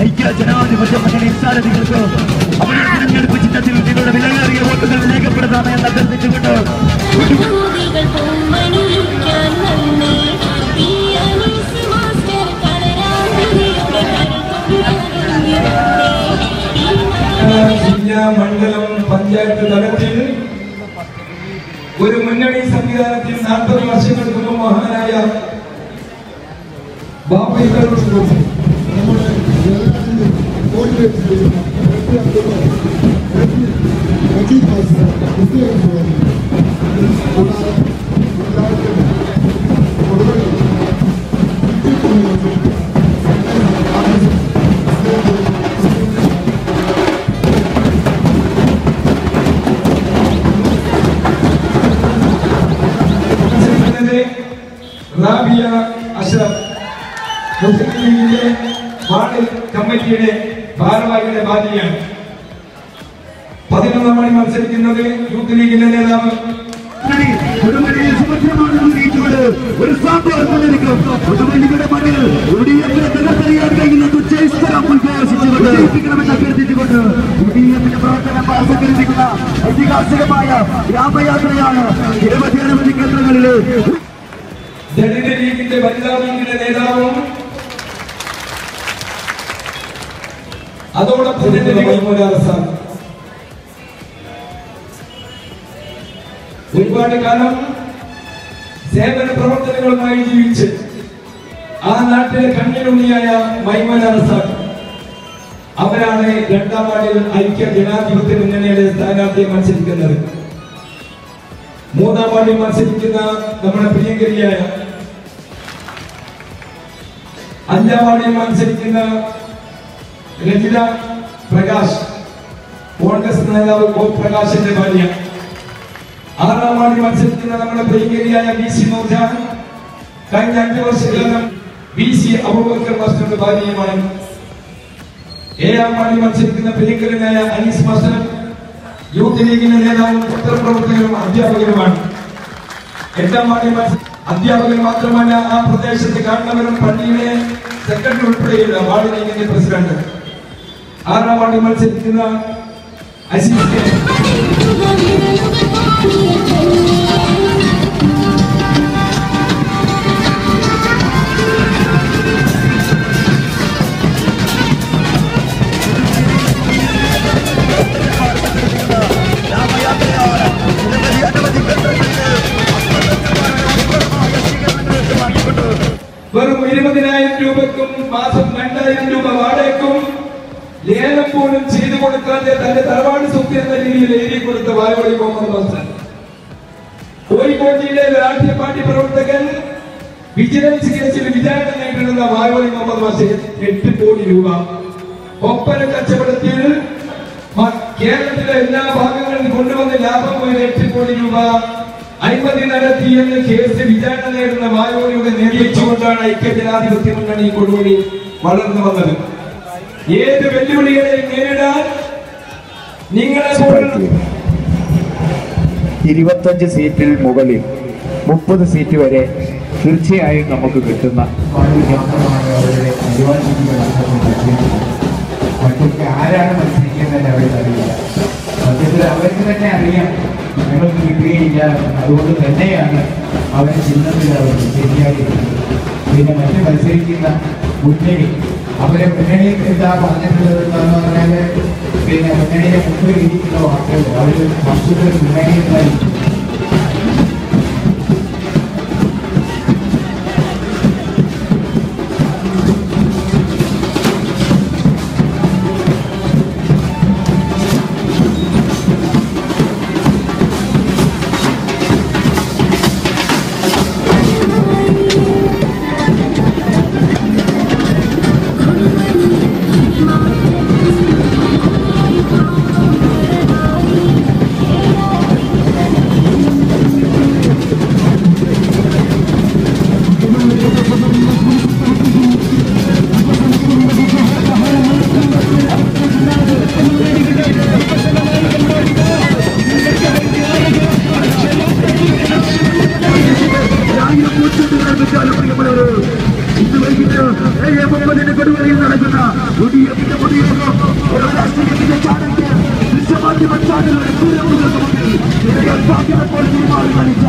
ഐക്യ ജനാധിപത്യ മുന്നണി സ്ഥാനങ്ങൾക്ക് അവരുടെ തിരഞ്ഞെടുപ്പ് ചിഹ്നത്തിൽ നിങ്ങളുടെ വിലയേറിയ വോട്ടുകൾ രേഖപ്പെടുത്താമെന്ന് അഭ്യർത്ഥിച്ചുകൊണ്ട് ജില്ലാ മണ്ഡലം പഞ്ചായത്ത് തലത്തിൽ ഒരു മുന്നണി സംവിധാനത്തിൽ നാൽപ്പത് വർഷങ്ങൾക്ക് മഹാനായ ബാബു റാബിയ അഷ്റഫ് മുസ്ലിം ലീഗിന്റെ വാർഡ് കമ്മിറ്റിയുടെ ഭാരവാഹിയുടെ ബാധ്യതയാണ് പതിനൊന്നാം മണി മത്സരിക്കുന്നത് യൂത്ത് ലീഗിന്റെ നേതാവ്. ഒരു സാമ്പാർ മുന്നണിക്കും കൊടുമണിയുടെ മണ്ണിൽ യു ഡി എഫിനെ തകർത്തെറിയാൻ കഴിയുന്ന തുച്ഛേശ്വരം ഉദ്ഘോഷിച്ചുകൊണ്ട് ജയിപ്പിക്കണമെന്ന് അഭ്യർത്ഥിച്ചുകൊണ്ട് യു ഡി എഫിന്റെ പ്രവർത്തനം സംഘടിപ്പിക്കുന്ന ഐതിഹാസികമായ ഗ്രാമയാത്രയാണ് നിരവധി അനവധി ദളിത് ലീഗിന്റെ വനിതാ ലീഗിന്റെ നേതാവും അതോടൊപ്പം തന്നെ ഒരുപാട് കാലം സേവന പ്രവർത്തനങ്ങളുമായി ജീവിച്ച് ആ നാട്ടിലെ കണ്ണിനുണിയായ മൈമൂലാ അറസാൻ അവരാണ് രണ്ടാം വാർഡിൽ ഐക്യ ജനാധിപത്യ മുന്നണിയുടെ സ്ഥാനാർത്ഥിയെ മത്സരിക്കുന്നത്. മൂന്നാം വാർഡിൽ മത്സരിക്കുന്ന നമ്മുടെ പ്രിയങ്കരിയായ അഞ്ചാം വാർഡിൽ മത്സരിക്കുന്ന രജിത പ്രകാശ് കോൺഗ്രസ് നേതാവ് ഗോ പ്രകാശിന്റെ ഭാര്യ. ആറാം വാർഡിൽ മത്സരിക്കുന്ന നമ്മുടെ പ്രിയങ്കരിയായ വി സി നൂർജാൻ കഴിഞ്ഞ അഞ്ചു വർഷക്കാലം വി സി അബൂബക്കർ മാസ്റ്ററുടെ ഭാര്യയുമാണ്. ഏഴാം വാർഡിൽ മത്സരിക്കുന്ന പ്രിയങ്കരനായ അനീസ് മാസ്റ്റർ യൂത്ത് ലീഗിന്റെ നേതാവും പത്രപ്രവർത്തകരും അധ്യാപകരുമാണ് എട്ടാം മത്സ- അധ്യാപകർ മാത്രമല്ല ആ പ്രദേശത്ത് കാണുന്നവരും പള്ളിയിലെ സെക്രട്ടറി ഉൾപ്പെടെയുള്ള വാർഡ് ലീഗിന്റെ പ്രസിഡന്റ്. ആറാം വാർഡിൽ മത്സരിക്കുന്ന അസീസ് ഗ്രാമയാത്രയാണ് നിരവധി അനവധി കേന്ദ്രങ്ങളിലെ സ്വീകരണങ്ങൾ വെറും ഇരുപതിനായിരം രൂപക്കും മാസം രണ്ടായിരം രൂപ വാടകയ്ക്കും ലേലം പോലും ചെയ്തു കൊടുക്കാതെ തന്റെ തറവാട് സ്വത്ത് എന്ന രീതിയിൽ എഴുതി കൊടുത്ത വായോളി മുഹമ്മദ് മാസ്റ്റർ കോഴിക്കോട് ജില്ലയിലെ രാഷ്ട്രീയ പാർട്ടി പ്രവർത്തകൻ വിജിലൻസ് കേസിൽ വിചാരണ നേരിടുന്ന വായോളി മുഹമ്മദ് മാസ്റ്റർ എട്ട് കോടി രൂപ. ഒപ്പന കച്ചവടത്തിൽ കേരളത്തിലെ എല്ലാ ഭാഗങ്ങളിൽ കൊണ്ടുവന്ന ലാഭം പോയത് എട്ട് കോടി രൂപ. അഴിമതി നടത്തിയെന്ന് കേസ് വിചാരണ നേടുന്ന വായോളിയുടെ നേടിച്ചുകൊണ്ടാണ് ഐക്യജനാധിപത്യ മുന്നണി കൊടുവഴി വളർന്നു വന്നത്. ഏത് വെല്ലുവിളികളെ നേരിടാൻ നിങ്ങളെ ഇരുപത്തഞ്ച് സീറ്റിൽ മുകളിൽ മുപ്പത് സീറ്റ് വരെ തീർച്ചയായും നമുക്ക് കിട്ടുന്ന മറ്റൊക്കെ ആരാണ് മത്സരിക്കുന്നത് അവർക്ക് അറിയില്ല. സത്യത്തിൽ അവർക്ക് തന്നെ അറിയാം. ഞങ്ങൾക്ക് കിട്ടുകയില്ല അതുകൊണ്ട് തന്നെയാണ് അവരെ ചിഹ്നത്തിൽ അവർ ശരിയായിരിക്കുന്നത് പിന്നെ മറ്റു മത്സരിക്കുന്ന മുന്നണി අපේ මෙහෙණි ඉඳලා බලන්න පුළුවන් කරනවා කියන්නේ මේ මෙහෙණි මුකුත් ඉන්නේ කියලා අපේ වල පස්සුද මෙහෙණි ඉඳලා കൊടുവരയിൽ നടക്കുന്ന പുതിയ പുതിയ രാഷ്ട്രീയത്തിന്റെ ചാണക്യ ദൃശ്യമാധ്യമ ഇരകൾ ഭാഗ്യമെപ്പോൾ തീരുമാനം കളിച്ച